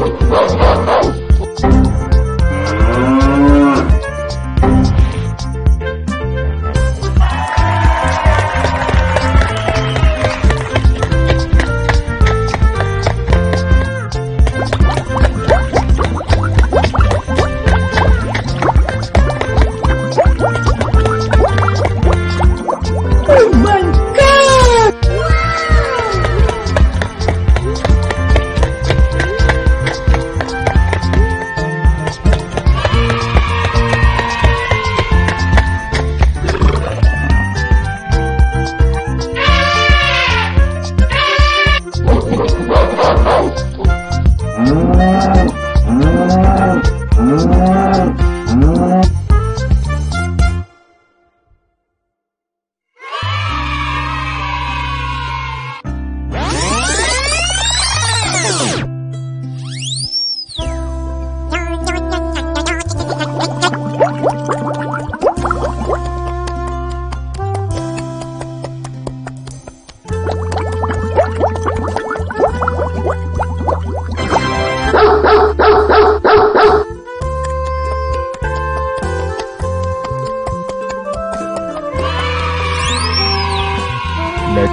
Let's go.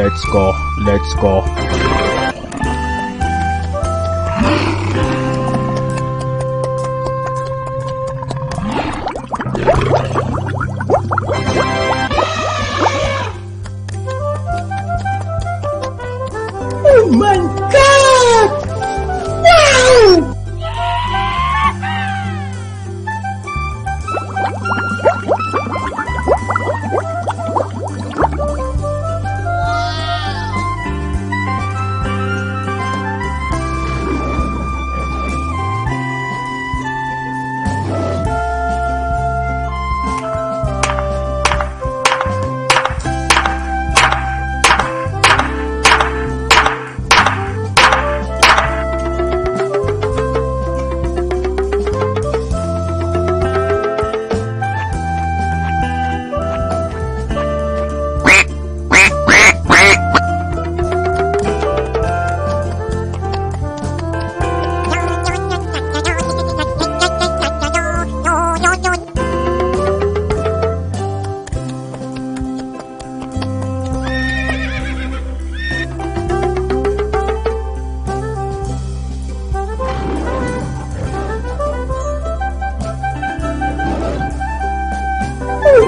let's go. let's my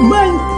Man.